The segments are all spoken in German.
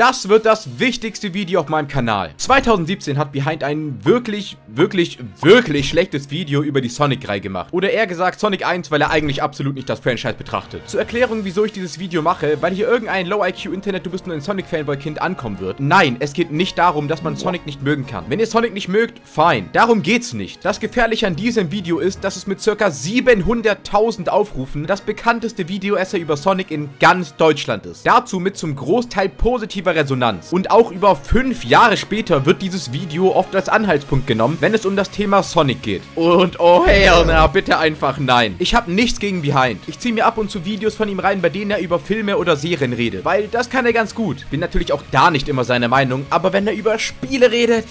Das wird das wichtigste Video auf meinem Kanal. 2017 hat Behind ein wirklich, wirklich, wirklich schlechtes Video über die Sonic-Reihe gemacht. Oder eher gesagt Sonic 1, weil er eigentlich absolut nicht das Franchise betrachtet. Zur Erklärung, wieso ich dieses Video mache, weil hier irgendein Low-IQ-Internet, du bist nur ein Sonic-Fanboy-Kind ankommen wird. Nein, es geht nicht darum, dass man Sonic nicht mögen kann. Wenn ihr Sonic nicht mögt, fein. Darum geht's nicht. Das Gefährliche an diesem Video ist, dass es mit circa 700.000 Aufrufen das bekannteste Video-Essay über Sonic in ganz Deutschland ist. Dazu mit zum Großteil positiver Resonanz. Und auch über fünf Jahre später wird dieses Video oft als Anhaltspunkt genommen, wenn es um das Thema Sonic geht. Und oh hell, na bitte einfach nein. Ich habe nichts gegen Behind. Ich ziehe mir ab und zu Videos von ihm rein, bei denen er über Filme oder Serien redet. Weil das kann er ganz gut. Bin natürlich auch da nicht immer seiner Meinung, aber wenn er über Spiele redet...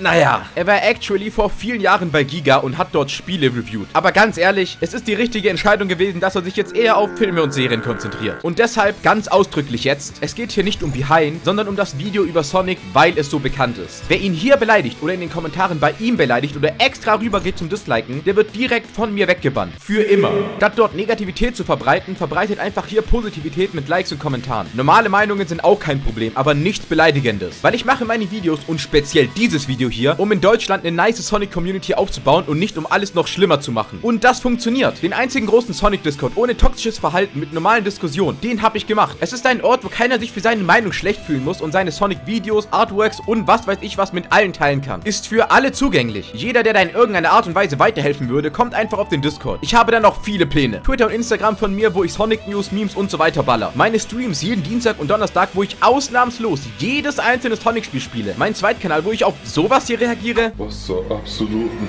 Naja, er war actually vor vielen Jahren bei Giga und hat dort Spiele reviewed. Aber ganz ehrlich, es ist die richtige Entscheidung gewesen, dass er sich jetzt eher auf Filme und Serien konzentriert. Und deshalb ganz ausdrücklich jetzt, es geht hier nicht um Behind, sondern um das Video über Sonic, weil es so bekannt ist. Wer ihn hier beleidigt oder in den Kommentaren bei ihm beleidigt oder extra rübergeht zum Disliken, der wird direkt von mir weggebannt. Für immer. Statt dort Negativität zu verbreiten, verbreitet einfach hier Positivität mit Likes und Kommentaren. Normale Meinungen sind auch kein Problem, aber nichts Beleidigendes. Weil ich mache meine Videos und speziell dieses Video Video hier, um in Deutschland eine nice Sonic-Community aufzubauen und nicht um alles noch schlimmer zu machen. Und das funktioniert. Den einzigen großen Sonic-Discord ohne toxisches Verhalten mit normalen Diskussionen, den habe ich gemacht. Es ist ein Ort, wo keiner sich für seine Meinung schlecht fühlen muss und seine Sonic-Videos, Artworks und was weiß ich was mit allen teilen kann. Ist für alle zugänglich. Jeder, der da in irgendeiner Art und Weise weiterhelfen würde, kommt einfach auf den Discord. Ich habe da noch viele Pläne. Twitter und Instagram von mir, wo ich Sonic-News, Memes und so weiter baller. Meine Streams jeden Dienstag und Donnerstag, wo ich ausnahmslos jedes einzelne Sonic-Spiel spiele. Mein Zweitkanal, wo ich auf sowas sowas hier reagiere? Was zur absoluten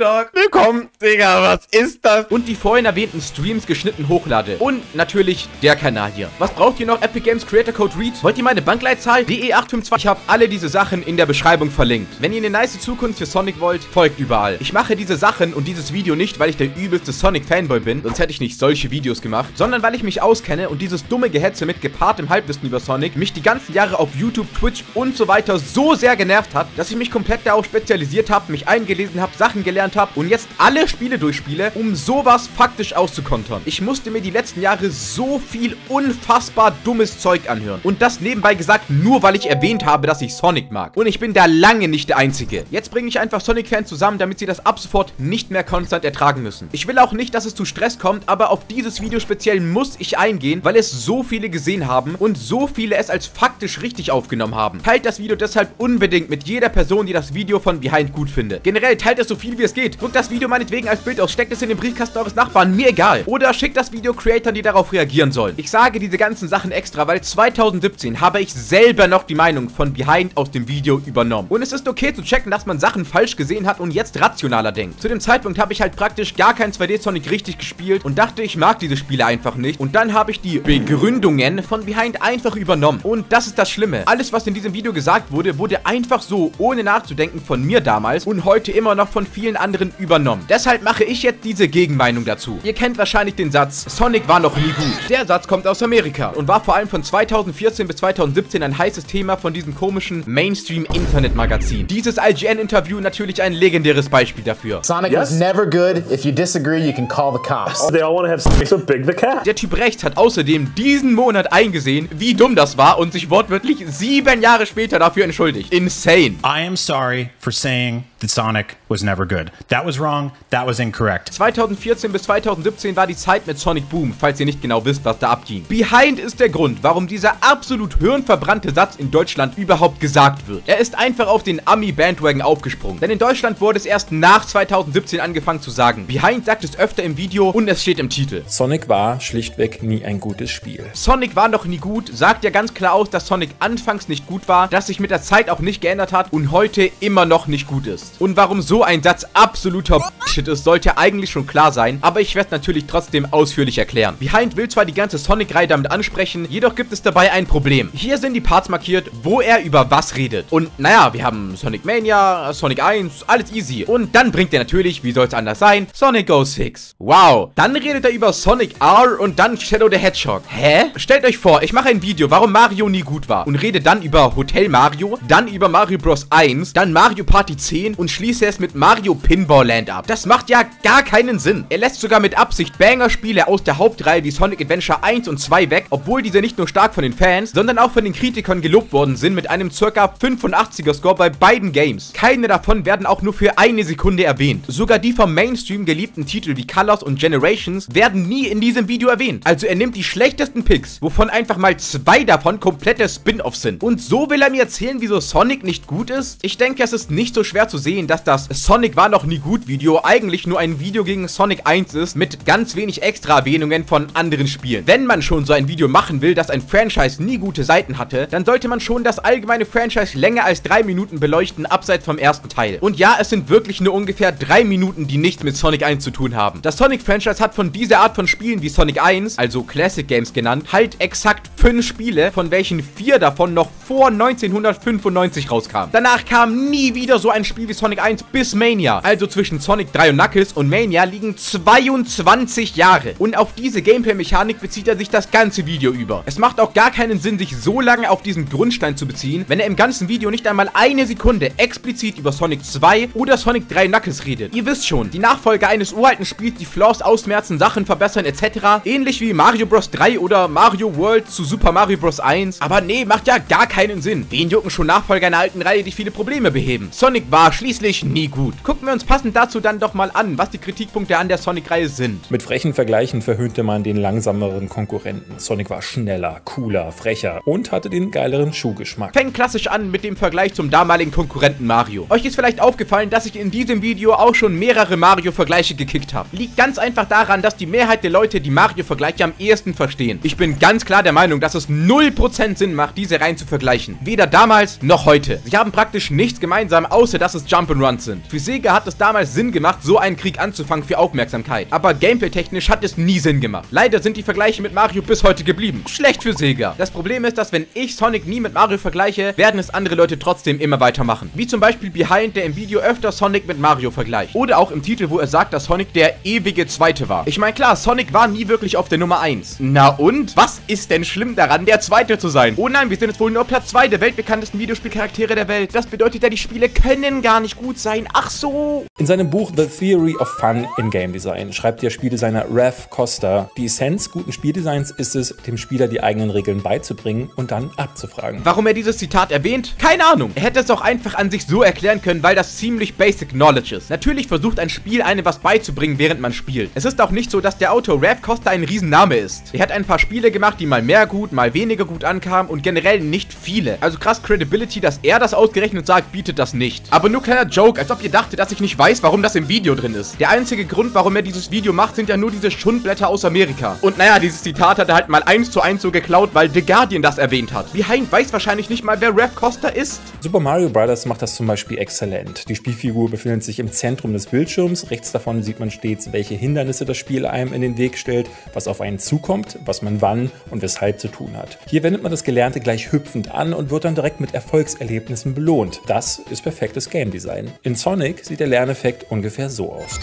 Tag. Willkommen, Digga, was ist das? Und die vorhin erwähnten Streams geschnitten hochlade. Und natürlich der Kanal hier. Was braucht ihr noch? Epic Games Creator Code Read? Wollt ihr meine Bankleitzahl? DE852. Ich habe alle diese Sachen in der Beschreibung verlinkt. Wenn ihr eine nice Zukunft für Sonic wollt, folgt überall. Ich mache diese Sachen und dieses Video nicht, weil ich der übelste Sonic-Fanboy bin, sonst hätte ich nicht solche Videos gemacht, sondern weil ich mich auskenne und dieses dumme Gehetze mit gepaartem Halbwissen über Sonic mich die ganzen Jahre auf YouTube, Twitch und so weiter so sehr genervt hat, dass ich mich komplett darauf spezialisiert habe, mich eingelesen habe, Sachen gelernt gelernt habe und jetzt alle Spiele durchspiele, um sowas faktisch auszukontern. Ich musste mir die letzten Jahre so viel unfassbar dummes Zeug anhören. Und das nebenbei gesagt, nur weil ich erwähnt habe, dass ich Sonic mag. Und ich bin da lange nicht der Einzige. Jetzt bringe ich einfach Sonic-Fans zusammen, damit sie das ab sofort nicht mehr konstant ertragen müssen. Ich will auch nicht, dass es zu Stress kommt, aber auf dieses Video speziell muss ich eingehen, weil es so viele gesehen haben und so viele es als faktisch richtig aufgenommen haben. Teilt das Video deshalb unbedingt mit jeder Person, die das Video von Behind gut findet. Generell teilt es so viel wie es geht geht. Druckt das Video meinetwegen als Bild aus, steckt es in den Briefkasten eures Nachbarn, mir egal. Oder schickt das Video Creatern, die darauf reagieren sollen. Ich sage diese ganzen Sachen extra, weil 2017 habe ich selber noch die Meinung von Behind aus dem Video übernommen. Und es ist okay zu checken, dass man Sachen falsch gesehen hat und jetzt rationaler denkt. Zu dem Zeitpunkt habe ich halt praktisch gar kein 2D-Sonic richtig gespielt und dachte, ich mag diese Spiele einfach nicht. Und dann habe ich die Begründungen von Behind einfach übernommen. Und das ist das Schlimme. Alles, was in diesem Video gesagt wurde, wurde einfach so, ohne nachzudenken, von mir damals und heute immer noch von vielen anderen übernommen. Deshalb mache ich jetzt diese Gegenmeinung dazu. Ihr kennt wahrscheinlich den Satz, Sonic war noch nie gut. Der Satz kommt aus Amerika und war vor allem von 2014 bis 2017 ein heißes Thema von diesem komischen Mainstream-Internet-Magazin. Dieses IGN-Interview natürlich ein legendäres Beispiel dafür. Sonic yes? was never good. If you disagree, you can call the cops. They all want to have so big the cat. Der Typ rechts hat außerdem diesen Monat eingesehen, wie dumm das war und sich wortwörtlich sieben Jahre später dafür entschuldigt. Insane. I am sorry for saying that Sonic was never good. That was wrong, that was incorrect. 2014 bis 2017 war die Zeit mit Sonic Boom, falls ihr nicht genau wisst, was da abging. Behind ist der Grund, warum dieser absolut hirnverbrannte Satz in Deutschland überhaupt gesagt wird. Er ist einfach auf den Ami-Bandwagon aufgesprungen. Denn in Deutschland wurde es erst nach 2017 angefangen zu sagen. Behind sagt es öfter im Video und es steht im Titel. Sonic war schlichtweg nie ein gutes Spiel. Sonic war noch nie gut, sagt ja ganz klar aus, dass Sonic anfangs nicht gut war, dass sich mit der Zeit auch nicht geändert hat und heute immer noch nicht gut ist. Und warum so ein Satz absoluter Shit ist, sollte eigentlich schon klar sein, aber ich werde natürlich trotzdem ausführlich erklären. Behind will zwar die ganze Sonic-Reihe damit ansprechen, jedoch gibt es dabei ein Problem. Hier sind die Parts markiert, wo er über was redet. Und naja, wir haben Sonic Mania, Sonic 1, alles easy. Und dann bringt er natürlich, wie soll es anders sein, Sonic Go 6. Wow. Dann redet er über Sonic R und dann Shadow the Hedgehog. Hä? Stellt euch vor, ich mache ein Video, warum Mario nie gut war und rede dann über Hotel Mario, dann über Mario Bros. 1, dann Mario Party 10 und schließe es mit Mario Pinball Land ab. Das macht ja gar keinen Sinn. Er lässt sogar mit Absicht Banger-Spiele aus der Hauptreihe wie Sonic Adventure 1 und 2 weg, obwohl diese nicht nur stark von den Fans, sondern auch von den Kritikern gelobt worden sind mit einem ca. 85er Score bei beiden Games. Keine davon werden auch nur für eine Sekunde erwähnt. Sogar die vom Mainstream geliebten Titel wie Colors und Generations werden nie in diesem Video erwähnt. Also er nimmt die schlechtesten Picks, wovon einfach mal zwei davon komplette Spin-Offs sind. Und so will er mir erzählen, wieso Sonic nicht gut ist? Ich denke, es ist nicht so schwer zu sehen, dass das Sonic war noch nie gut Video eigentlich nur ein Video gegen Sonic 1 ist, mit ganz wenig extra Erwähnungen von anderen Spielen. Wenn man schon so ein Video machen will, das ein Franchise nie gute Seiten hatte, dann sollte man schon das allgemeine Franchise länger als drei Minuten beleuchten, abseits vom ersten Teil. Und ja, es sind wirklich nur ungefähr drei Minuten, die nichts mit Sonic 1 zu tun haben. Das Sonic-Franchise hat von dieser Art von Spielen wie Sonic 1, also Classic Games genannt, halt exakt fünf Spiele, von welchen vier davon noch vor 1995 rauskamen. Danach kam nie wieder so ein Spiel wie Sonic 1 bis Mania. Also zwischen Sonic 3 und Knuckles und Mania liegen 22 Jahre. Und auf diese Gameplay-Mechanik bezieht er sich das ganze Video über. Es macht auch gar keinen Sinn, sich so lange auf diesen Grundstein zu beziehen, wenn er im ganzen Video nicht einmal eine Sekunde explizit über Sonic 2 oder Sonic 3 Knuckles redet. Ihr wisst schon, die Nachfolger eines uralten Spiels, die Flaws ausmerzen, Sachen verbessern etc. Ähnlich wie Mario Bros. 3 oder Mario World zu Super Mario Bros. 1. Aber nee, macht ja gar keinen Sinn. Wen jucken schon Nachfolger einer alten Reihe, die viele Probleme beheben? Sonic war schließlich nie gut. Gucken wir uns passend dazu dann doch mal an, was die Kritikpunkte an der Sonic-Reihe sind. Mit frechen Vergleichen verhöhnte man den langsameren Konkurrenten. Sonic war schneller, cooler, frecher und hatte den geileren Schuhgeschmack. Fängt klassisch an mit dem Vergleich zum damaligen Konkurrenten Mario. Euch ist vielleicht aufgefallen, dass ich in diesem Video auch schon mehrere Mario-Vergleiche gekickt habe. Liegt ganz einfach daran, dass die Mehrheit der Leute die Mario-Vergleiche am ehesten verstehen. Ich bin ganz klar der Meinung, dass es 0% Sinn macht, diese Reihen zu vergleichen. Weder damals noch heute. Sie haben praktisch nichts gemeinsam, außer dass es Jump'n'Runs sind. Für Sega hat es damals Sinn gemacht, so einen Krieg anzufangen für Aufmerksamkeit. Aber gameplay-technisch hat es nie Sinn gemacht. Leider sind die Vergleiche mit Mario bis heute geblieben. Schlecht für Sega. Das Problem ist, dass wenn ich Sonic nie mit Mario vergleiche, werden es andere Leute trotzdem immer weitermachen. Wie zum Beispiel Behind, der im Video öfter Sonic mit Mario vergleicht. Oder auch im Titel, wo er sagt, dass Sonic der ewige Zweite war. Ich meine, klar, Sonic war nie wirklich auf der Nummer 1. Na und? Was ist denn schlimm daran, der Zweite zu sein? Oh nein, wir sind jetzt wohl nur Platz 2 der weltbekanntesten Videospielcharaktere der Welt. Das bedeutet ja, die Spiele können gar nicht gut sein. Ach so. In seinem Buch The Theory of Fun in Game Design schreibt der Spieldesigner Rev Costa, die Essenz guten Spieldesigns ist es, dem Spieler die eigenen Regeln beizubringen und dann abzufragen. Warum er dieses Zitat erwähnt? Keine Ahnung. Er hätte es auch einfach an sich so erklären können, weil das ziemlich basic knowledge ist. Natürlich versucht ein Spiel einem was beizubringen, während man spielt. Es ist auch nicht so, dass der Autor Rev Costa ein Riesenname ist. Er hat ein paar Spiele gemacht, die mal mehr gut, mal weniger gut ankamen und generell nicht viele. Also krass Credibility, dass er das ausgerechnet sagt, bietet das nicht. Aber nur kleiner Joke, als ob ihr dachtet, dass ich nicht weiß, warum das im Video drin ist. Der einzige Grund, warum er dieses Video macht, sind ja nur diese Schundblätter aus Amerika. Und naja, dieses Zitat hat er halt mal eins zu eins so geklaut, weil The Guardian das erwähnt hat. Behind weiß wahrscheinlich nicht mal, wer Rev Costa ist. Super Mario Bros. macht das zum Beispiel exzellent. Die Spielfigur befindet sich im Zentrum des Bildschirms. Rechts davon sieht man stets, welche Hindernisse das Spiel einem in den Weg stellt, was auf einen zukommt, was man wann und weshalb zu tun hat. Hier wendet man das Gelernte gleich hüpfend an und wird dann direkt mit Erfolgserlebnissen belohnt. Das ist perfektes Game Design. In Sonic sieht der Lerneffekt ungefähr so aus.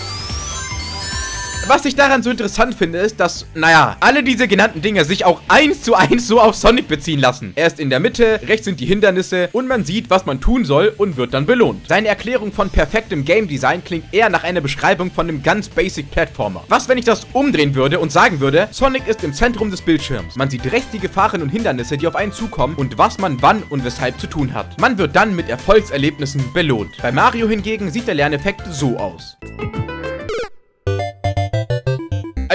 Was ich daran so interessant finde, ist, dass, naja, alle diese genannten Dinge sich auch eins zu eins so auf Sonic beziehen lassen. Er ist in der Mitte, rechts sind die Hindernisse und man sieht, was man tun soll und wird dann belohnt. Seine Erklärung von perfektem Game Design klingt eher nach einer Beschreibung von einem ganz basic Platformer. Was, wenn ich das umdrehen würde und sagen würde, Sonic ist im Zentrum des Bildschirms. Man sieht rechts die Gefahren und Hindernisse, die auf einen zukommen und was man wann und weshalb zu tun hat. Man wird dann mit Erfolgserlebnissen belohnt. Bei Mario hingegen sieht der Lerneffekt so aus.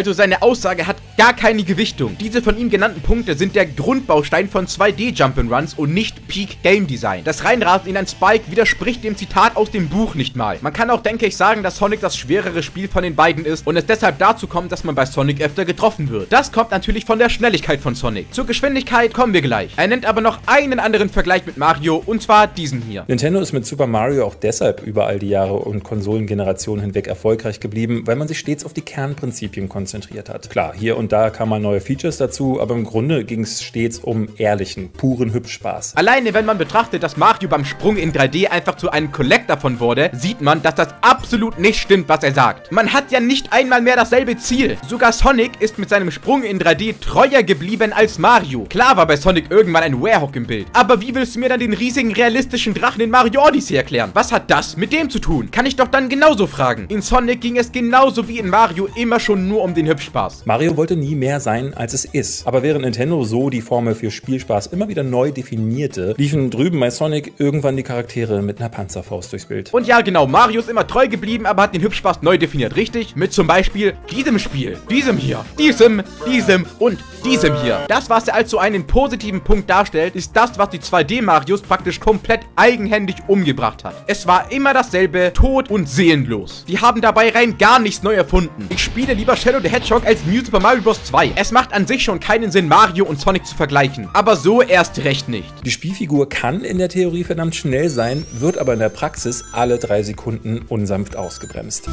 Also seine Aussage hat gar keine Gewichtung. Diese von ihm genannten Punkte sind der Grundbaustein von 2D Jump'n'Runs und nicht Peak Game Design. Das Reinrasen in ein Spike widerspricht dem Zitat aus dem Buch nicht mal. Man kann auch, denke ich, sagen, dass Sonic das schwerere Spiel von den beiden ist und es deshalb dazu kommt, dass man bei Sonic öfter getroffen wird. Das kommt natürlich von der Schnelligkeit von Sonic. Zur Geschwindigkeit kommen wir gleich. Er nennt aber noch einen anderen Vergleich mit Mario und zwar diesen hier. Nintendo ist mit Super Mario auch deshalb über all die Jahre und Konsolengenerationen hinweg erfolgreich geblieben, weil man sich stets auf die Kernprinzipien konzentriert konzentriert hat. Klar, hier und da kamen neue Features dazu, aber im Grunde ging es stets um ehrlichen, puren Hübschspaß. Alleine wenn man betrachtet, dass Mario beim Sprung in 3D einfach zu einem Collector davon wurde, sieht man, dass das absolut nicht stimmt, was er sagt. Man hat ja nicht einmal mehr dasselbe Ziel. Sogar Sonic ist mit seinem Sprung in 3D treuer geblieben als Mario. Klar war bei Sonic irgendwann ein Warehawk im Bild. Aber wie willst du mir dann den riesigen realistischen Drachen in Mario Odyssey erklären? Was hat das mit dem zu tun? Kann ich doch dann genauso fragen. In Sonic ging es genauso wie in Mario immer schon nur um den Hübschspaß. Mario wollte nie mehr sein, als es ist. Aber während Nintendo so die Formel für Spielspaß immer wieder neu definierte, liefen drüben bei Sonic irgendwann die Charaktere mit einer Panzerfaust durchs Bild. Und ja, genau, Mario ist immer treu geblieben, aber hat den Hübschspaß neu definiert, richtig? Mit zum Beispiel diesem Spiel, diesem hier, diesem, diesem und diesem hier. Das, was er als so einen positiven Punkt darstellt, ist das, was die 2D-Marios praktisch komplett eigenhändig umgebracht hat. Es war immer dasselbe, tot und seelenlos. Die haben dabei rein gar nichts neu erfunden. Ich spiele lieber Shadow the Hedgehog als New Super Mario Bros. 2. Es macht an sich schon keinen Sinn, Mario und Sonic zu vergleichen. Aber so erst recht nicht. Die Spielfigur kann in der Theorie verdammt schnell sein, wird aber in der Praxis alle drei Sekunden unsanft ausgebremst.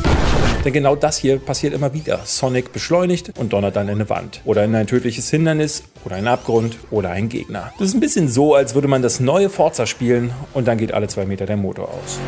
Denn genau das hier passiert immer wieder. Sonic beschleunigt und donnert dann in eine Wand. Oder in ein tödliches Hindernis oder einen Abgrund oder einen Gegner. Das ist ein bisschen so, als würde man das neue Forza spielen und dann geht alle zwei Meter der Motor aus.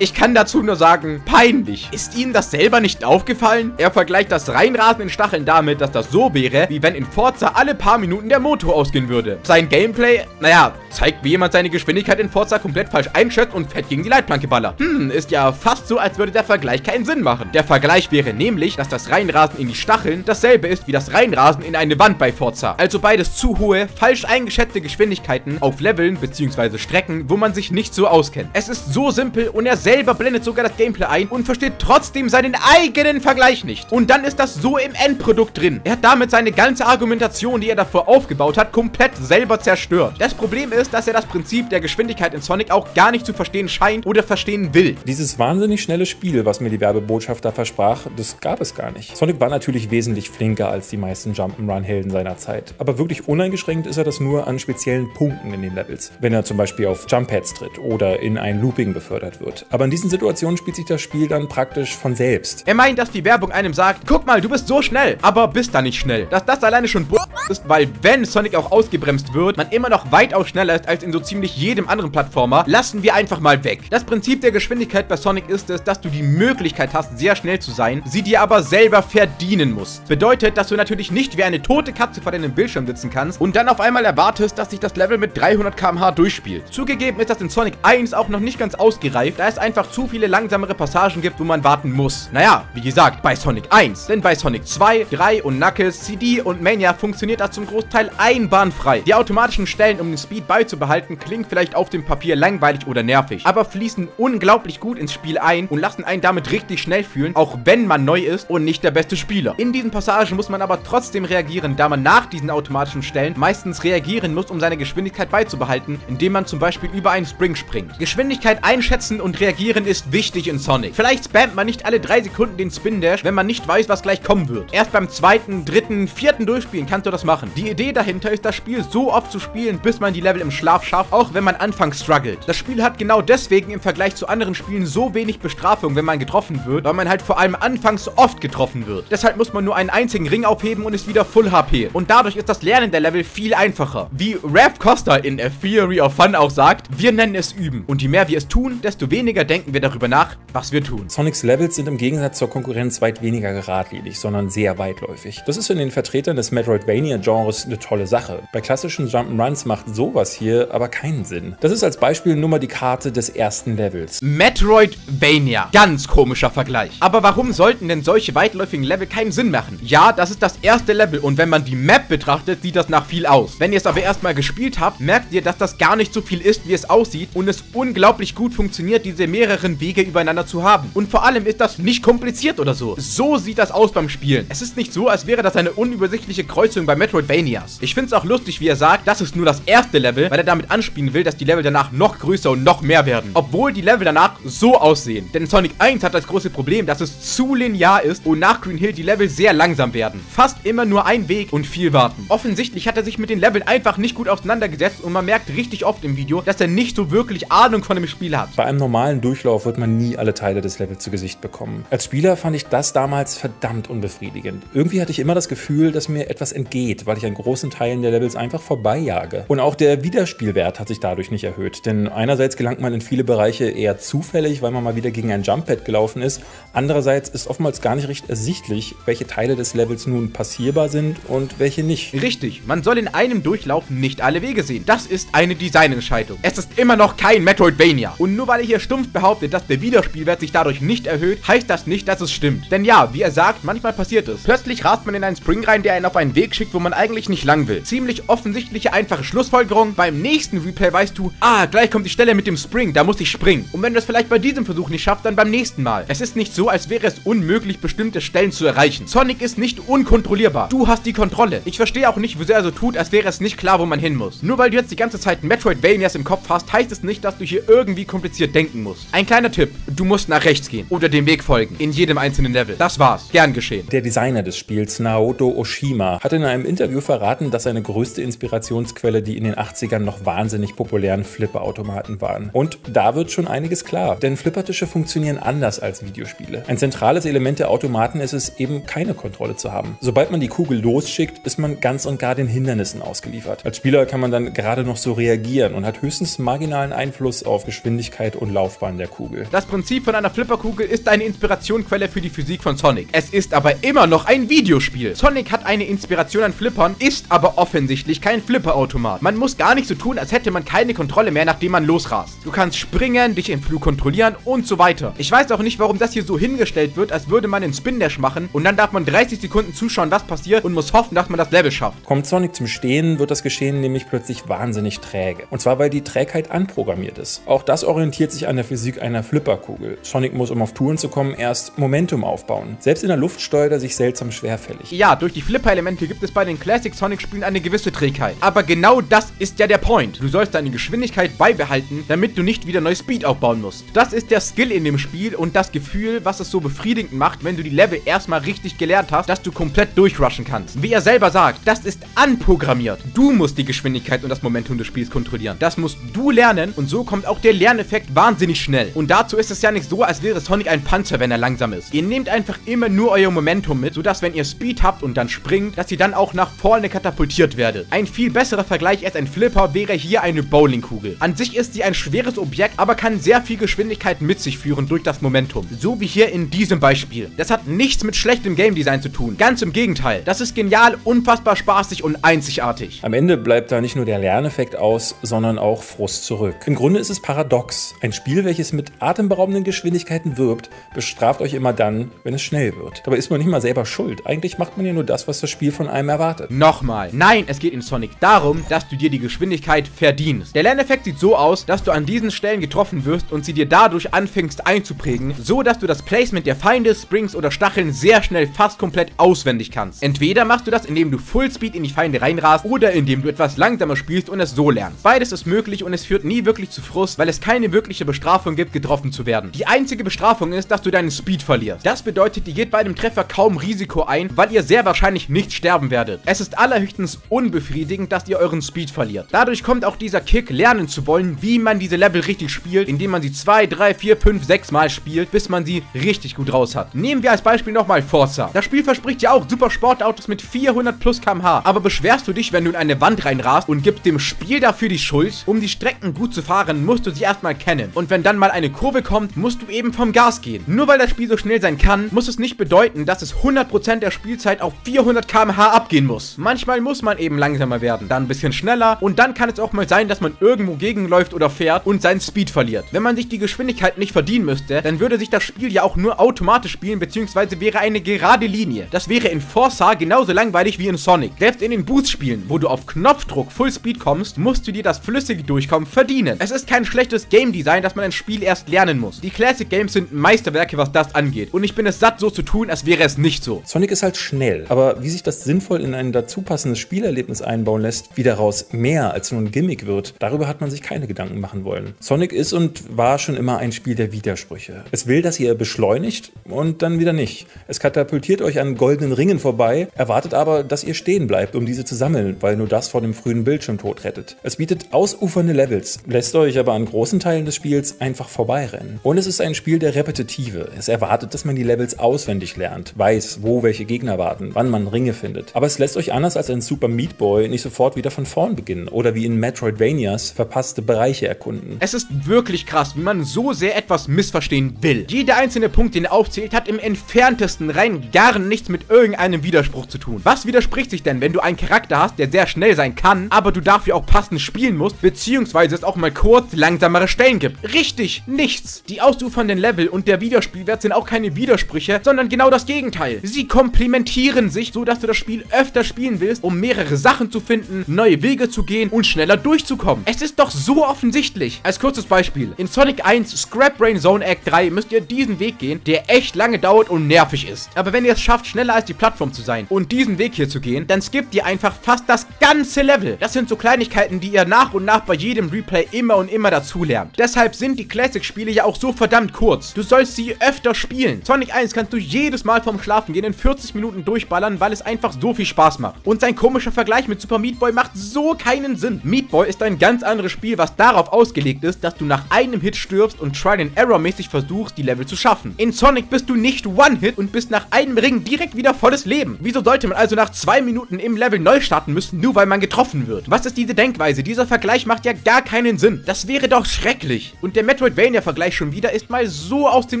Ich kann dazu nur sagen, peinlich. Ist Ihnen das selber nicht aufgefallen? Er vergleicht das Reinrasen in Stacheln damit, dass das so wäre, wie wenn in Forza alle paar Minuten der Motor ausgehen würde. Sein Gameplay, naja, zeigt, wie jemand seine Geschwindigkeit in Forza komplett falsch einschätzt und fett gegen die Leitplanke ballert. Hm, ist ja fast so, als würde der Vergleich keinen Sinn machen. Der Vergleich wäre nämlich, dass das Reinrasen in die Stacheln dasselbe ist wie das Reinrasen in eine Wand bei Forza. Also beides zu hohe, falsch eingeschätzte Geschwindigkeiten auf Leveln bzw. Strecken, wo man sich nicht so auskennt. Es ist so simpel und er selber blendet sogar das Gameplay ein und versteht trotzdem seinen eigenen Vergleich nicht. Und dann ist das so im Endprodukt drin. Er hat damit seine ganze Argumentation, die er davor aufgebaut hat, komplett selber zerstört. Das Problem ist, dass er das Prinzip der Geschwindigkeit in Sonic auch gar nicht zu verstehen scheint oder verstehen will. Dieses wahnsinnig schnelle Spiel, was mir die Werbebotschaft da versprach, das gab es gar nicht. Sonic war natürlich wesentlich flinker als die meisten Jump'n'Run-Helden seiner Zeit. Aber wirklich uneingeschränkt ist er das nur an speziellen Punkten in den Levels. Wenn er zum Beispiel auf Jump-Pads tritt oder in ein Looping befördert wird. Aber in diesen Situationen spielt sich das Spiel dann praktisch von selbst. Er meint, dass die Werbung einem sagt, guck mal, du bist so schnell, aber bist da nicht schnell. Dass das alleine schon B ist, weil wenn Sonic auch ausgebremst wird, man immer noch weitaus schneller ist als in so ziemlich jedem anderen Plattformer, lassen wir einfach mal weg. Das Prinzip der Geschwindigkeit bei Sonic ist es, dass du die Möglichkeit hast, sehr schnell zu sein, sie dir aber selber verdienen musst. Bedeutet, dass du natürlich nicht wie eine tote Katze vor deinem Bildschirm sitzen kannst und dann auf einmal erwartest, dass sich das Level mit 300 km/h durchspielt. Zugegeben ist das in Sonic 1 auch noch nicht ganz ausgereift, da es einfach zu viele langsamere Passagen gibt, wo man warten muss. Naja, wie gesagt, bei Sonic 1. Denn bei Sonic 2, 3 und Knuckles, CD und Mania funktioniert das zum Großteil einbahnfrei. Die automatischen Stellen, um den Speed beizubehalten, klingen vielleicht auf dem Papier langweilig oder nervig, aber fließen unglaublich gut ins Spiel ein und lassen einen damit richtig schnell fühlen, auch wenn man neu ist und nicht der beste Spieler. In diesen Passagen muss man aber trotzdem reagieren, da man nach diesen automatischen Stellen meistens reagieren muss, um seine Geschwindigkeit beizubehalten, indem man zum Beispiel über einen Spring springt. Geschwindigkeit einschätzen und reagieren ist wichtig in Sonic. Vielleicht spammt man nicht alle drei Sekunden den Spin Dash, wenn man nicht weiß, was gleich kommen wird. Erst beim zweiten, dritten, vierten Durchspielen kannst du das machen. Die Idee dahinter ist, das Spiel so oft zu spielen, bis man die Level im Schlaf schafft, auch wenn man anfangs struggelt. Das Spiel hat genau deswegen im Vergleich zu anderen Spielen so wenig Bestrafung, wenn man getroffen wird, weil man halt vor allem anfangs oft getroffen wird. Deshalb muss man nur einen einzigen Ring aufheben und ist wieder Full HP. Und dadurch ist das Lernen der Level viel einfacher. Wie Raph Costa in A Theory of Fun auch sagt, wir nennen es Üben. Und je mehr wir es tun, desto weniger denken wir darüber nach, was wir tun. Sonics Levels sind im Gegensatz zur Konkurrenz weit weniger geradlinig, sondern sehr weitläufig. Das ist in den Vertretern des Metroidvania-Genres eine tolle Sache. Bei klassischen Jump'n'Runs macht sowas hier aber keinen Sinn. Das ist als Beispiel nur mal die Karte des ersten Levels. Metroidvania. Ganz komischer Vergleich. Aber warum sollten denn solche weitläufigen Level keinen Sinn machen? Ja, das ist das erste Level und wenn man die Map betrachtet, sieht das nach viel aus. Wenn ihr es aber erstmal gespielt habt, merkt ihr, dass das gar nicht so viel ist, wie es aussieht und es unglaublich gut funktioniert, diese mehreren Wege übereinander zu haben. Und vor allem ist das nicht kompliziert oder so. So sieht das aus beim Spielen. Es ist nicht so, als wäre das eine unübersichtliche Kreuzung bei Metroidvanias. Ich finde es auch lustig, wie er sagt, das ist nur das erste Level, weil er damit anspielen will, dass die Level danach noch größer und noch mehr werden. Obwohl die Level danach so aussehen. Denn Sonic 1 hat das große Problem, dass es zu linear ist und nach Green Hill die Level sehr langsam werden. Fast immer nur ein Weg und viel warten. Offensichtlich hat er sich mit den Leveln einfach nicht gut auseinandergesetzt und man merkt richtig oft im Video, dass er nicht so wirklich Ahnung von dem Spiel hat. Bei einem normalen Durchlauf wird man nie alle Teile des Levels zu Gesicht bekommen. Als Spieler fand ich das damals verdammt unbefriedigend. Irgendwie hatte ich immer das Gefühl, dass mir etwas entgeht, weil ich an großen Teilen der Levels einfach vorbeijage. Und auch der Wiederspielwert hat sich dadurch nicht erhöht, denn einerseits gelangt man in viele Bereiche eher zufällig, weil man mal wieder gegen ein Jumppad gelaufen ist. Andererseits ist oftmals gar nicht recht ersichtlich, welche Teile des Levels nun passierbar sind und welche nicht. Richtig, man soll in einem Durchlauf nicht alle Wege sehen. Das ist eine Designentscheidung. Es ist immer noch kein Metroidvania. Und nur weil er hier stumpf behauptet, dass der Wiederspielwert sich dadurch nicht erhöht, heißt das nicht, dass es stimmt. Denn ja, wie er sagt, manchmal passiert es. Plötzlich rast man in einen Spring rein, der einen auf einen Weg schickt, wo man eigentlich nicht lang will. Ziemlich offensichtliche, einfache Schlussfolgerung. Beim nächsten Replay weißt du, ah, gleich kommt die Stelle mit dem Spring, da muss ich springen. Und wenn du es vielleicht bei diesem Versuch nicht schaffst, dann beim nächsten Mal. Es ist nicht so, als wäre es unmöglich, bestimmte Stellen zu erreichen. Sonic ist nicht unkontrollierbar. Du hast die Kontrolle. Ich verstehe auch nicht, wieso er so tut, als wäre es nicht klar, wo man hin muss. Nur weil du jetzt die ganze Zeit Metroidvanias im Kopf hast, heißt es nicht, dass du hier irgendwie kompliziert denken musst. Ein kleiner Tipp, du musst nach rechts gehen oder dem Weg folgen, in jedem einzelnen Level. Das war's. Gern geschehen. Der Designer des Spiels, Naoto Oshima, hat in einem Interview verraten, dass seine größte Inspirationsquelle die in den 80ern noch wahnsinnig populären Flipperautomaten waren. Und da wird schon einiges klar, denn Flippertische funktionieren anders als Videospiele. Ein zentrales Element der Automaten ist es eben, keine Kontrolle zu haben. Sobald man die Kugel losschickt, ist man ganz und gar den Hindernissen ausgeliefert. Als Spieler kann man dann gerade noch so reagieren und hat höchstens marginalen Einfluss auf Geschwindigkeit und Laufbahn der Kugel. Das Prinzip von einer Flipperkugel ist eine Inspirationquelle für die Physik von Sonic. Es ist aber immer noch ein Videospiel. Sonic hat eine Inspiration an Flippern, ist aber offensichtlich kein Flipperautomat. Man muss gar nicht so tun, als hätte man keine Kontrolle mehr, nachdem man losrast. Du kannst springen, dich im Flug kontrollieren und so weiter. Ich weiß auch nicht, warum das hier so hingestellt wird, als würde man einen Spin Dash machen und dann darf man 30 Sekunden zuschauen, was passiert und muss hoffen, dass man das Level schafft. Kommt Sonic zum Stehen, wird das Geschehen nämlich plötzlich wahnsinnig träge. Und zwar, weil die Trägheit anprogrammiert ist. Auch das orientiert sich an der Physik einer Flipperkugel. Sonic muss, um auf Touren zu kommen, erst Momentum aufbauen. Selbst in der Luft steuert er sich seltsam schwerfällig. Ja, durch die Flipper-Elemente gibt es bei den Classic Sonic-Spielen eine gewisse Trägheit. Aber genau das ist ja der Point. Du sollst deine Geschwindigkeit beibehalten, damit du nicht wieder neu Speed aufbauen musst. Das ist der Skill in dem Spiel und das Gefühl, was es so befriedigend macht, wenn du die Level erstmal richtig gelernt hast, dass du komplett durchrushen kannst. Wie er selber sagt, das ist anprogrammiert. Du musst die Geschwindigkeit und das Momentum des Spiels kontrollieren. Das musst du lernen und so kommt auch der Lerneffekt wahnsinnig schnell. Und dazu ist es ja nicht so, als wäre Sonic ein Panzer, wenn er langsam ist. Ihr nehmt einfach immer nur euer Momentum mit, sodass wenn ihr Speed habt und dann springt, dass ihr dann auch nach vorne katapultiert werdet. Ein viel besserer Vergleich als ein Flipper wäre hier eine Bowlingkugel. An sich ist sie ein schweres Objekt, aber kann sehr viel Geschwindigkeit mit sich führen durch das Momentum. So wie hier in diesem Beispiel. Das hat nichts mit schlechtem Game Design zu tun. Ganz im Gegenteil. Das ist genial, unfassbar spaßig und einzigartig. Am Ende bleibt da nicht nur der Lerneffekt aus, sondern auch Frust zurück. Im Grunde ist es paradox. Ein Spiel, welches mit atemberaubenden Geschwindigkeiten wirbt, bestraft euch immer dann, wenn es schnell wird. Dabei ist man nicht mal selber schuld. Eigentlich macht man ja nur das, was das Spiel von einem erwartet. Nochmal. Nein, es geht in Sonic darum, dass du dir die Geschwindigkeit verdienst. Der Lerneffekt sieht so aus, dass du an diesen Stellen getroffen wirst und sie dir dadurch anfängst einzuprägen, so dass du das Placement der Feinde, Springs oder Stacheln sehr schnell fast komplett auswendig kannst. Entweder machst du das, indem du Fullspeed in die Feinde reinrast oder indem du etwas langsamer spielst und es so lernst. Beides ist möglich und es führt nie wirklich zu Frust, weil es keine wirkliche Bestrafung gibt, getroffen zu werden. Die einzige Bestrafung ist, dass du deinen Speed verlierst. Das bedeutet, ihr geht bei einem Treffer kaum Risiko ein, weil ihr sehr wahrscheinlich nicht sterben werdet. Es ist allerhöchstens unbefriedigend, dass ihr euren Speed verliert. Dadurch kommt auch dieser Kick, lernen zu wollen, wie man diese Level richtig spielt, indem man sie 2, 3, 4, 5, 6 Mal spielt, bis man sie richtig gut raus hat. Nehmen wir als Beispiel nochmal Forza. Das Spiel verspricht ja auch super Sportautos mit 400 plus km/h. Aber beschwerst du dich, wenn du in eine Wand reinrast und gibst dem Spiel dafür die Schuld? Um die Strecken gut zu fahren, musst du sie erstmal kennen. Und wenn dann mal eine Kurve kommt, musst du eben vom Gas gehen. Nur weil das Spiel so schnell sein kann, muss es nicht bedeuten, dass es 100% der Spielzeit auf 400 km/h abgehen muss. Manchmal muss man eben langsamer werden, dann ein bisschen schneller und dann kann es auch mal sein, dass man irgendwo gegenläuft oder fährt und seinen Speed verliert. Wenn man sich die Geschwindigkeit nicht verdienen müsste, dann würde sich das Spiel ja auch nur automatisch spielen, beziehungsweise wäre eine gerade Linie. Das wäre in Forza genauso langweilig wie in Sonic. Selbst in den Boost-Spielen, wo du auf Knopfdruck Full Speed kommst, musst du dir das flüssige Durchkommen verdienen. Es ist kein schlechtes Game Design, dass man ein Spiel erst lernen muss. Die Classic Games sind Meisterwerke, was das angeht. Und ich bin es satt, so zu tun, als wäre es nicht so. Sonic ist halt schnell, aber wie sich das sinnvoll in ein dazu passendes Spielerlebnis einbauen lässt, wie daraus mehr als nur ein Gimmick wird, darüber hat man sich keine Gedanken machen wollen. Sonic ist und war schon immer ein Spiel der Widersprüche. Es will, dass ihr beschleunigt und dann wieder nicht. Es katapultiert euch an goldenen Ringen vorbei, erwartet aber, dass ihr stehen bleibt, um diese zu sammeln, weil nur das vor dem frühen Bildschirmtod rettet. Es bietet ausufernde Levels, lässt euch aber an großen Teilen des Spiels einfach vorbeirennen. Und es ist ein Spiel der Repetitive. Es erwartet, dass man die Levels auswendig lernt, weiß, wo welche Gegner warten, wann man Ringe findet. Aber es lässt euch anders als ein Super Meat Boy nicht sofort wieder von vorn beginnen oder wie in Metroidvanias verpasste Bereiche erkunden. Es ist wirklich krass, wie man so sehr etwas missverstehen will. Jeder einzelne Punkt, den er aufzählt, hat im entferntesten rein gar nichts mit irgendeinem Widerspruch zu tun. Was widerspricht sich denn, wenn du einen Charakter hast, der sehr schnell sein kann, aber du dafür auch passend spielen musst, beziehungsweise es auch mal kurz langsamere Stellen gibt? Richtig, nichts. Die ausufernden Level und der Wiederspielwert sind auch keine Widersprüche, sondern genau das Gegenteil. Sie komplementieren sich, so dass du das Spiel öfter spielen willst, um mehrere Sachen zu finden, neue Wege zu gehen und schneller durchzukommen. Es ist doch so offensichtlich. Als kurzes Beispiel. In Sonic 1 Scrap Brain Zone Act 3 müsst ihr diesen Weg gehen, der echt lange dauert und nervig ist. Aber wenn ihr es schafft, schneller als die Plattform zu sein und diesen Weg hier zu gehen, dann skippt ihr einfach fast das ganze Level. Das sind so Kleinigkeiten, die ihr nach und nach bei jedem Replay immer und immer dazulernt. Deshalb sind die Classic-Spiele ja auch so verdammt kurz. Du sollst sie öfter spielen. Sonic 1 kannst du jedes Mal vom Schlafen gehen in 40 Minuten durchballern, weil es einfach so viel Spaß macht. Und sein komischer Vergleich mit Super Meat Boy macht so keinen Sinn. Meat Boy ist ein ganz anderes Spiel, was darauf ausgelegt ist, dass du nach einem Hit stirbst und Trial and Error mäßig versuchst, die Level zu schaffen. In Sonic bist du nicht One-Hit und bist nach einem Ring direkt wieder volles Leben. Wieso sollte man also nach zwei Minuten im Level neu starten müssen, nur weil man getroffen wird? Was ist diese Denkweise? Dieser Vergleich macht ja gar keinen Sinn. Das wäre doch schrecklich. Und der Metroidvania-Vergleich schon wieder ist mal so aus dem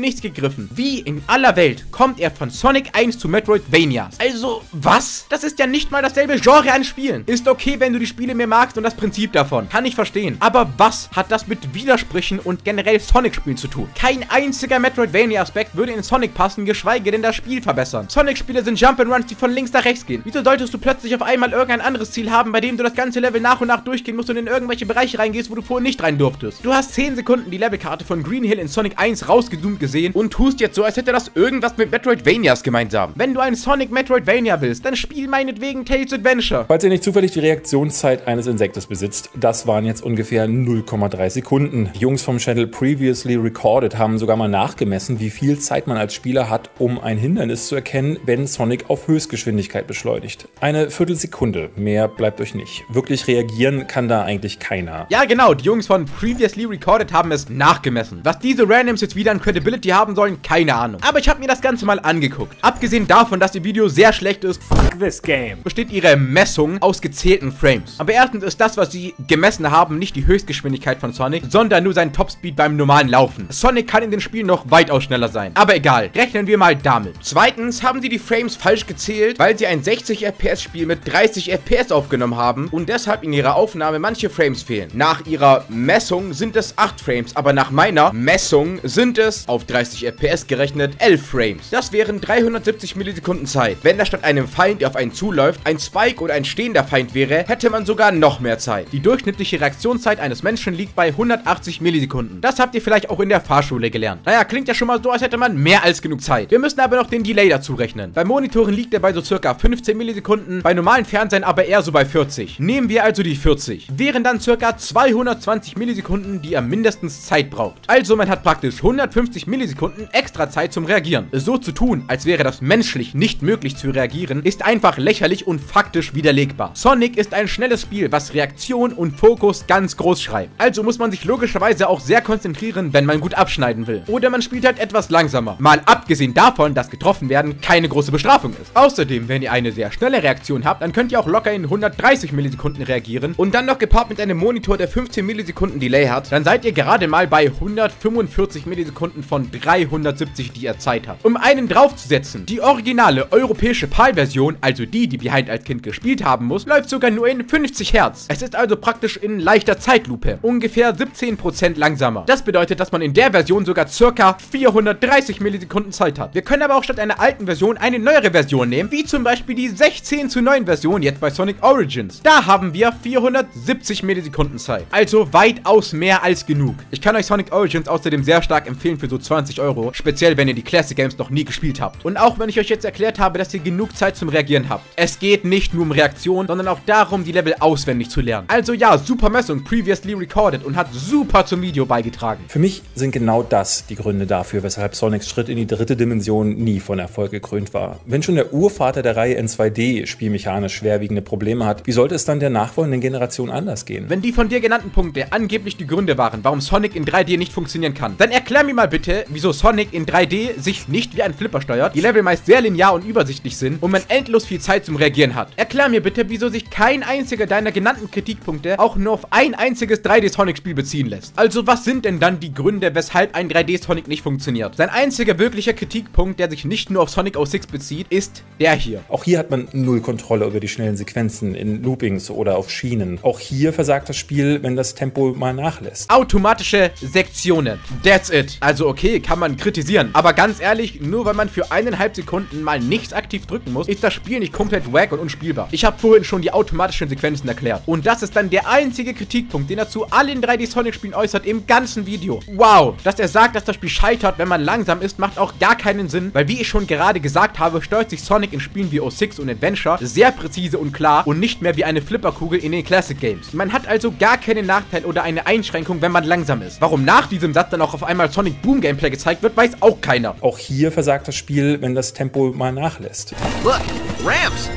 Nichts gegriffen. Wie in aller Welt kommt er von Sonic 1 zu Metroidvania? Also, was? Das ist ja nicht mal dasselbe Genre an Spielen. Ist okay, wenn du die Spiele mehr magst und das Prinzip davon. Kann ich verstehen. Aber was hat das mit Widersprüchen und generell Sonic-Spielen zu tun? Kein einziger Metroidvania-Aspekt würde in Sonic passen, geschweige denn das Spiel verbessern. Sonic-Spiele sind Jump'n'Runs, die von links nach rechts gehen. Wieso solltest du plötzlich auf einmal irgendein anderes Ziel haben, bei dem du das ganze Level nach und nach durchgehen musst und in irgendwelche Bereiche reingehst, wo du vorher nicht rein durftest? Du hast 10 Sekunden die Levelkarte von Green Hill in Sonic 1 rausgezoomt gesehen und tust jetzt so, als hätte das irgendwas mit Metroidvanias gemeinsam. Wenn du ein Sonic Metroidvania willst, dann spiel meinetwegen Tales Adventure. Falls ihr nicht zufällig die Reaktionszeit eines Insektes besitzt, das waren jetzt ungefähr 0,3 Sekunden. Die Jungs vom Channel Previously Recorded haben sogar mal nachgemessen, wie viel Zeit man als Spieler hat, um ein Hindernis zu erkennen, wenn Sonic auf Höchstgeschwindigkeit beschleunigt. Eine Viertelsekunde, mehr bleibt euch nicht. Wirklich reagieren kann da eigentlich keiner. Ja, genau, die Jungs von Previously Recorded haben es nachgemessen. Was diese Randoms jetzt wieder an Credibility haben sollen, keine Ahnung. Aber ich habe mir das Ganze mal angeguckt. Abgesehen davon, dass ihr Video sehr schlecht ist, This game. besteht ihre Messung aus gezählten Frames. Aber erstens ist das, was sie gemessen haben, nicht die Höchstgeschwindigkeit von Sonic, sondern nur sein Topspeed beim normalen Laufen. Sonic kann in den Spielen noch weitaus schneller sein. Aber egal, rechnen wir mal damit. Zweitens haben sie die Frames falsch gezählt, weil sie ein 60 FPS Spiel mit 30 FPS aufgenommen haben und deshalb in ihrer Aufnahme manche Frames fehlen. Nach ihrer Messung sind es 8 Frames, aber nach meiner Messung sind es auf 30 FPS gerechnet 11 Frames. Das wären 370 Millisekunden Zeit. Wenn da statt einem Feind, der auf einen zuläuft, ein Spike oder ein stehender Feind wäre, hätte man sogar noch mehr Zeit. Die durchschnittliche Reaktionszeit eines Menschen liegt bei 180 Millisekunden. Das habt ihr vielleicht auch in der Fahrschule gelernt. Naja, klingt ja schon mal so, als hätte man mehr als genug Zeit. Wir müssen aber noch den Delay dazu rechnen. Bei Monitoren liegt er bei so circa 15 Millisekunden, bei normalen Fernsehen aber eher so bei 40. Nehmen wir also die 40. Wären dann circa 220 Millisekunden, die er mindestens Zeit braucht. Also man hat praktisch 150 Millisekunden extra Zeit zum Reagieren. So zu tun, als wäre das menschlich nicht möglich zu reagieren, ist einfach lächerlich und faktisch widerlegbar. Sonic ist ein schnelles Spiel, was Reaktion und Fokus ganz groß schreibt. Also muss man sich logischerweise auch sehr konzentrieren, wenn man gut abschneiden will. Oder man spielt halt etwas langsamer. Mal abgesehen davon, dass getroffen werden keine große Bestrafung ist. Außerdem, wenn ihr eine sehr schnelle Reaktion habt, dann könnt ihr auch locker in 130 Millisekunden reagieren und dann noch gepaart mit einem Monitor, der 15 Millisekunden Delay hat, dann seid ihr gerade mal bei 145 Millisekunden von 370, die ihr Zeit habt. Um einen draufzusetzen, die originale europäische PAL-Version, also die, die Behind als Kind gespielt haben muss, läuft sogar nur in 50 Hertz. Es ist also praktisch in leichter Zeitlupe, ungefähr 17% langsamer. Das bedeutet, dass man in der Version sogar circa 430 Millisekunden Zeit hat. Wir können aber auch statt einer alten Version eine neuere Version nehmen, wie zum Beispiel die 16 zu 9 Version jetzt bei Sonic Origins. Da haben wir 470 Millisekunden Zeit. Also weitaus mehr als genug. Ich kann euch Sonic Origins außerdem sehr stark empfehlen für so 20 Euro, speziell wenn ihr die Classic Games noch nie gespielt habt. Und auch wenn ich euch jetzt erklärt habe, dass ihr genug Zeit zum Reagieren habt. Es geht nicht nur um Reaktion, sondern auch darum, die Level auswendig zu lernen. Also ja, super Messung, previously recorded und hat super zum Video beigetragen. Für mich sind genau das die Gründe dafür, weshalb Sonics Schritt in die dritte Dimension nie von Erfolg gekrönt war. Wenn schon der Urvater der Reihe in 2D spielmechanisch schwerwiegende Probleme hat, wie sollte es dann der nachfolgenden Generation anders gehen? Wenn die von dir genannten Punkte angeblich die Gründe waren, warum Sonic Sonic in 3D nicht funktionieren kann. Dann erklär mir mal bitte, wieso Sonic in 3D sich nicht wie ein Flipper steuert, die Level meist sehr linear und übersichtlich sind und man endlos viel Zeit zum Reagieren hat. Erklär mir bitte, wieso sich kein einziger deiner genannten Kritikpunkte auch nur auf ein einziges 3D-Sonic-Spiel beziehen lässt. Also was sind denn dann die Gründe, weshalb ein 3D-Sonic nicht funktioniert? Sein einziger wirklicher Kritikpunkt, der sich nicht nur auf Sonic 06 bezieht, ist der hier. Auch hier hat man null Kontrolle über die schnellen Sequenzen in Loopings oder auf Schienen. Auch hier versagt das Spiel, wenn das Tempo mal nachlässt. Automatische Sektionen. That's it. Also okay, kann man kritisieren. Aber ganz ehrlich, nur weil man für eineinhalb Sekunden mal nichts aktiv drücken muss, ist das Spiel nicht komplett wack und unspielbar. Ich habe vorhin schon die automatischen Sequenzen erklärt. Und das ist dann der einzige Kritikpunkt, den er zu allen 3D Sonic Spielen äußert im ganzen Video. Wow. Dass er sagt, dass das Spiel scheitert, wenn man langsam ist, macht auch gar keinen Sinn, weil wie ich schon gerade gesagt habe, steuert sich Sonic in Spielen wie 06 und Adventure sehr präzise und klar und nicht mehr wie eine Flipperkugel in den Classic Games. Man hat also gar keinen Nachteil oder eine Einschränkung, wenn man langsam ist. Warum nach diesem Satz dann auch auf einmal Sonic Boom Gameplay gezeigt wird, weiß auch keiner. Auch hier versagt das Spiel, wenn das Tempo mal nachlässt. Look, ramps.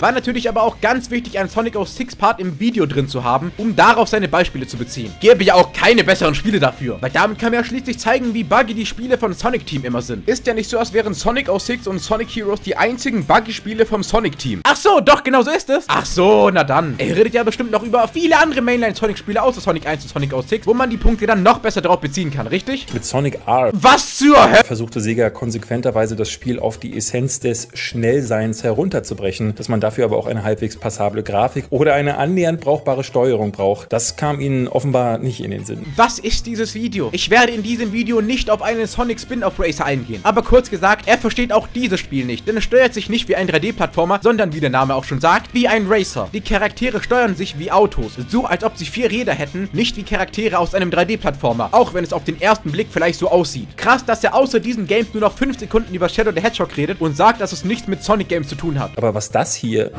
War natürlich aber auch ganz wichtig, einen Sonic 06 Part im Video drin zu haben, um darauf seine Beispiele zu beziehen. Gäbe ja auch keine besseren Spiele dafür, weil damit kann man ja schließlich zeigen, wie buggy die Spiele von Sonic Team immer sind. Ist ja nicht so, als wären Sonic 06 und Sonic Heroes die einzigen buggy Spiele vom Sonic Team. Ach so, doch, genau so ist es. Ach so, na dann. Er redet ja bestimmt noch über viele andere Mainline Sonic Spiele außer Sonic 1 und Sonic 06, wo man die Punkte dann noch besser drauf beziehen kann, richtig? Mit Sonic R Was zur Hölle? versuchte Sega konsequenterweise das Spiel auf die Essenz des Schnellseins herunterzubrechen, dass man dafür aber auch eine halbwegs passable Grafik oder eine annähernd brauchbare Steuerung braucht. Das kam ihnen offenbar nicht in den Sinn. Was ist dieses Video? Ich werde in diesem Video nicht auf einen Sonic Spin-Off Racer eingehen. Aber kurz gesagt, er versteht auch dieses Spiel nicht, denn es steuert sich nicht wie ein 3D-Plattformer, sondern wie der Name auch schon sagt, wie ein Racer. Die Charaktere steuern sich wie Autos, so als ob sie vier Räder hätten, nicht wie Charaktere aus einem 3D-Plattformer, auch wenn es auf den ersten Blick vielleicht so aussieht. Krass, dass er außer diesen Games nur noch 5 Sekunden über Shadow the Hedgehog redet und sagt, dass es nichts mit Sonic Games zu tun hat. Aber was das hier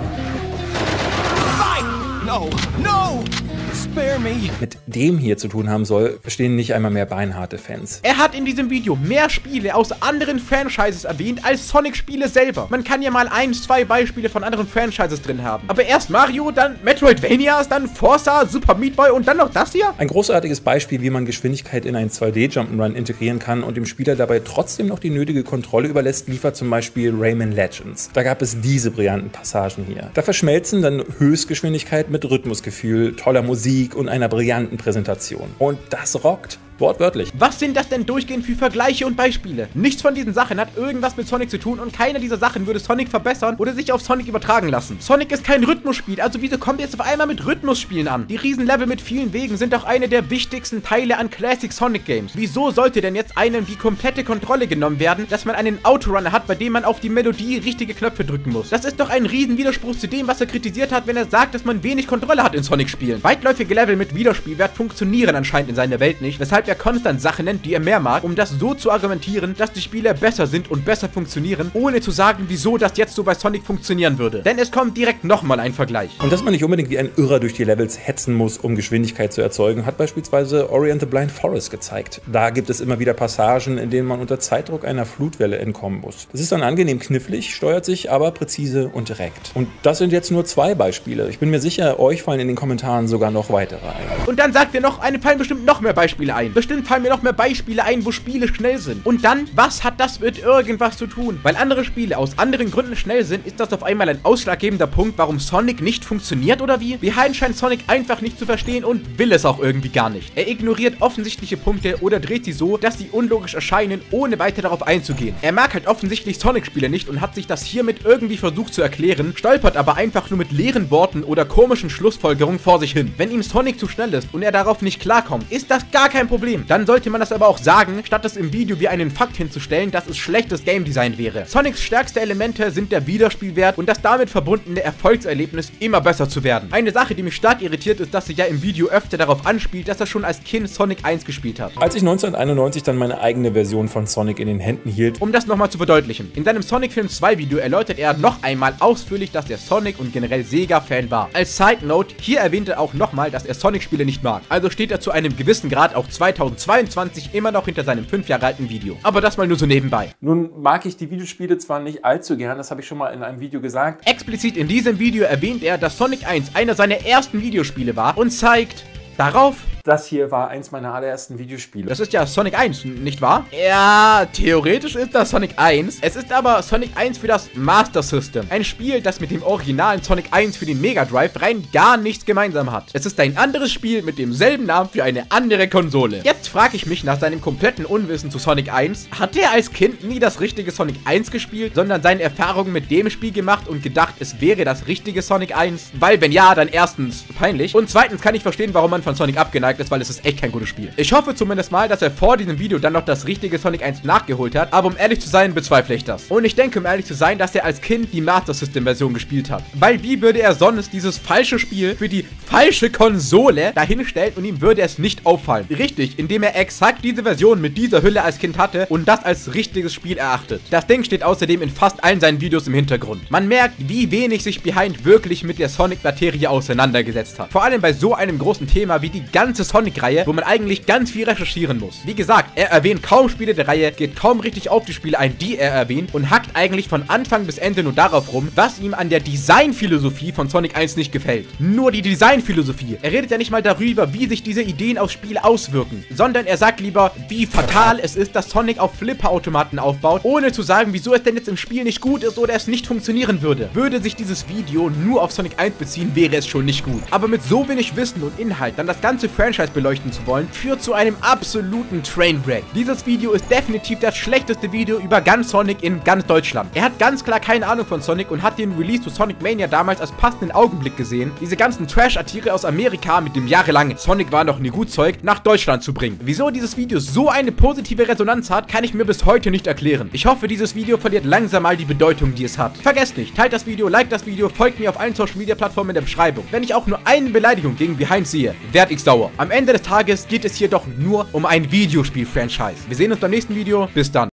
No, no! Spare me. mit dem hier zu tun haben soll, verstehen nicht einmal mehr beinharte Fans. Er hat in diesem Video mehr Spiele aus anderen Franchises erwähnt als Sonic-Spiele selber. Man kann ja mal ein, zwei Beispiele von anderen Franchises drin haben. Aber erst Mario, dann Metroidvanias, dann Forza, Super Meat Boy und dann noch das hier? Ein großartiges Beispiel, wie man Geschwindigkeit in einen 2D-Jump'n'Run integrieren kann und dem Spieler dabei trotzdem noch die nötige Kontrolle überlässt, liefert zum Beispiel Rayman Legends. Da gab es diese brillanten Passagen hier. Da verschmelzen dann Höchstgeschwindigkeit mit Rhythmusgefühl, toller Musik und einer brillanten Präsentation. Und das rockt. Wortwörtlich. Was sind das denn durchgehend für Vergleiche und Beispiele? Nichts von diesen Sachen hat irgendwas mit Sonic zu tun und keine dieser Sachen würde Sonic verbessern oder sich auf Sonic übertragen lassen. Sonic ist kein Rhythmusspiel, also wieso kommt ihr jetzt auf einmal mit Rhythmusspielen an? Die Riesenlevel mit vielen Wegen sind doch eine der wichtigsten Teile an Classic Sonic Games. Wieso sollte denn jetzt einem die komplette Kontrolle genommen werden, dass man einen Autorunner hat, bei dem man auf die Melodie richtige Knöpfe drücken muss? Das ist doch ein Riesenwiderspruch zu dem, was er kritisiert hat, wenn er sagt, dass man wenig Kontrolle hat in Sonic-Spielen. Weitläufige Level mit Wiederspielwert funktionieren anscheinend in seiner Welt nicht, weshalb er konstant Sachen nennt, die er mehr mag, um das so zu argumentieren, dass die Spiele besser sind und besser funktionieren, ohne zu sagen, wieso das jetzt so bei Sonic funktionieren würde. Denn es kommt direkt nochmal ein Vergleich. Und dass man nicht unbedingt wie ein Irrer durch die Levels hetzen muss, um Geschwindigkeit zu erzeugen, hat beispielsweise Orient the Blind Forest gezeigt. Da gibt es immer wieder Passagen, in denen man unter Zeitdruck einer Flutwelle entkommen muss. Das ist dann angenehm knifflig, steuert sich aber präzise und direkt. Und das sind jetzt nur zwei Beispiele. Ich bin mir sicher, euch fallen in den Kommentaren sogar noch weitere ein. Und dann sagt er noch, eine fallen bestimmt noch mehr Beispiele ein. Bestimmt fallen mir noch mehr Beispiele ein, wo Spiele schnell sind. Und dann, was hat das mit irgendwas zu tun? Weil andere Spiele aus anderen Gründen schnell sind, ist das auf einmal ein ausschlaggebender Punkt, warum Sonic nicht funktioniert oder wie? Behind scheint Sonic einfach nicht zu verstehen und will es auch irgendwie gar nicht. Er ignoriert offensichtliche Punkte oder dreht sie so, dass sie unlogisch erscheinen, ohne weiter darauf einzugehen. Er mag halt offensichtlich Sonic-Spiele nicht und hat sich das hiermit irgendwie versucht zu erklären, stolpert aber einfach nur mit leeren Worten oder komischen Schlussfolgerungen vor sich hin. Wenn ihm Sonic zu schnell ist und er darauf nicht klarkommt, ist das gar kein Problem. Dann sollte man das aber auch sagen, statt es im Video wie einen Fakt hinzustellen, dass es schlechtes Game Design wäre. Sonics stärkste Elemente sind der Wiederspielwert und das damit verbundene Erfolgserlebnis, immer besser zu werden. Eine Sache, die mich stark irritiert, ist, dass er ja im Video öfter darauf anspielt, dass er schon als Kind Sonic 1 gespielt hat. Als ich 1991 dann meine eigene Version von Sonic in den Händen hielt, Um das nochmal zu verdeutlichen. In seinem Sonic Film 2 Video erläutert er noch einmal ausführlich, dass er Sonic und generell Sega-Fan war. Als Side Note, hier erwähnt er auch nochmal, dass er Sonic-Spiele nicht mag. Also steht er zu einem gewissen Grad auch 2022 immer noch hinter seinem 5 Jahre alten Video. Aber das mal nur so nebenbei. Nun mag ich die Videospiele zwar nicht allzu gern, das habe ich schon mal in einem Video gesagt, Explizit in diesem Video erwähnt er, dass Sonic 1 einer seiner ersten Videospiele war und zeigt darauf, Das hier war eins meiner allerersten Videospiele. Das ist ja Sonic 1, nicht wahr? Ja, theoretisch ist das Sonic 1. Es ist aber Sonic 1 für das Master System. Ein Spiel, das mit dem originalen Sonic 1 für den Mega Drive rein gar nichts gemeinsam hat. Es ist ein anderes Spiel mit demselben Namen für eine andere Konsole. Jetzt frage ich mich nach seinem kompletten Unwissen zu Sonic 1, hat er als Kind nie das richtige Sonic 1 gespielt, sondern seine Erfahrungen mit dem Spiel gemacht und gedacht, es wäre das richtige Sonic 1? Weil wenn ja, dann erstens peinlich und zweitens kann ich verstehen, warum man von Sonic abgeneigt ist, weil es ist echt kein gutes Spiel. Ich hoffe zumindest mal, dass er vor diesem Video dann noch das richtige Sonic 1 nachgeholt hat, aber um ehrlich zu sein, bezweifle ich das. Und ich denke, um ehrlich zu sein, dass er als Kind die Master System Version gespielt hat. Weil wie würde er sonst dieses falsche Spiel für die falsche Konsole dahinstellen und ihm würde es nicht auffallen. Richtig, indem er exakt diese Version mit dieser Hülle als Kind hatte und das als richtiges Spiel erachtet. Das Ding steht außerdem in fast allen seinen Videos im Hintergrund. Man merkt, wie wenig sich Behind wirklich mit der Sonic-Materie auseinandergesetzt hat. Vor allem bei so einem großen Thema wie die ganze Sonic-Reihe, wo man eigentlich ganz viel recherchieren muss. Wie gesagt, er erwähnt kaum Spiele der Reihe, geht kaum richtig auf die Spiele ein, die er erwähnt und hackt eigentlich von Anfang bis Ende nur darauf rum, was ihm an der Designphilosophie von Sonic 1 nicht gefällt. Nur die Designphilosophie. Er redet ja nicht mal darüber, wie sich diese Ideen aufs Spiel auswirken, sondern er sagt lieber, wie fatal es ist, dass Sonic auf Flipper-Automaten aufbaut, ohne zu sagen, wieso es denn jetzt im Spiel nicht gut ist oder es nicht funktionieren würde. Würde sich dieses Video nur auf Sonic 1 beziehen, wäre es schon nicht gut. Aber mit so wenig Wissen und Inhalt dann das ganze Franchise beleuchten zu wollen, führt zu einem absoluten Trainwreck. Dieses Video ist definitiv das schlechteste Video über ganz Sonic in ganz Deutschland. Er hat ganz klar keine Ahnung von Sonic und hat den Release zu Sonic Mania damals als passenden Augenblick gesehen, diese ganzen Trash-Artikel aus Amerika mit dem jahrelangen Sonic war noch nie gut Zeug nach Deutschland zu bringen. Wieso dieses Video so eine positive Resonanz hat, kann ich mir bis heute nicht erklären. Ich hoffe, dieses Video verliert langsam mal die Bedeutung, die es hat. Vergesst nicht, teilt das Video, liked das Video, folgt mir auf allen Social Media Plattformen in der Beschreibung. Wenn ich auch nur eine Beleidigung gegen Behind sehe, werd ich's sauer. Am Ende des Tages geht es hier doch nur um ein Videospiel-Franchise. Wir sehen uns beim nächsten Video. Bis dann.